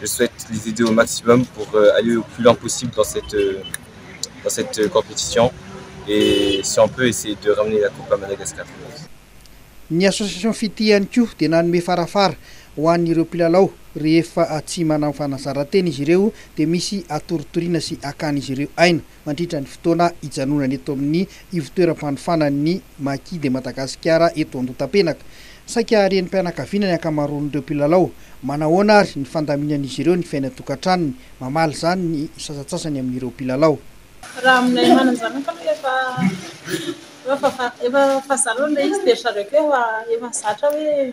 Je souhaite les aider au maximum pour aller au plus loin possible dans cette dans cette compétition et si on peut essayer de ramener la coupe à Madagascar. Ny Association Fitia ihany koa dia nanome farafara ho an'ireo mpilalao rehefa tsy manao fanazaran-tena izy ireo dia misy atoritoriana sy akan'izy ireo aina. Mandritra ny fotoana hijanonany eto amin'ny ivontoeram-panofanan'ny Maki de Madagasikara eto Andotapenaka. Saika renim-pianakaviana ny ankamaroan'ireo mpilalao. Manahoana ary ny fandaminan'izy ireo ny fiainan-tokantranony? Mamaly izany ny sasantsasany amin'ireo mpilalao. Raha aminay aman'anjanako aloha efa efa efa efa zara ilay izy dia ry zareo koa efa efa zatra hoe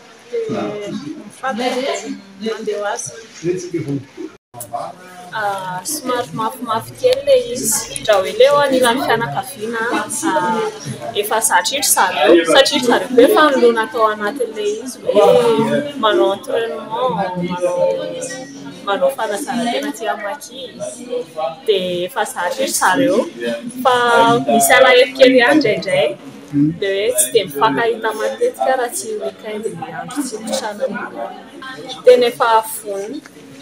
Somary mafimafy kely ilay izy raha hoe ilay eo anilan'ny fianakaviana efa zatra indry zareo satria ry zareo be efa nilona tao anatin'ilay izy hoe manao entrainement manao manao fanazaran-tena aty Amaki dia efa zatra indry zareo fa misy alahelo kely ihany indraindray. Dia hoe tsy dia mifankahita matetika raha tsy week-end ilay andro tsy hiposana ny lalana. Tena efa vonona,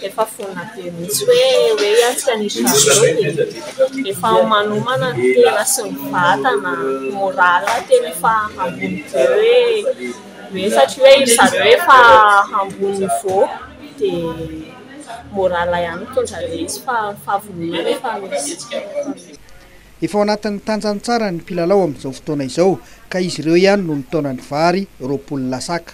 efa vonona be mihitsy hoe hoe hiatrika ny Charlot dia efa manomana ny tena sy ny vatana, morale tena efa ambony be hoe hoe satria hoe ry zareo efa ambony niveau dia morale ihany mitondra an'ilay izy fa ny fahavononana efa misy. Efa ao anatin'ny tanjany tsara ny mpilalao amin'izao fotoana izao ka izy ireo ihany no nitaona ny vary roapolo lasaka.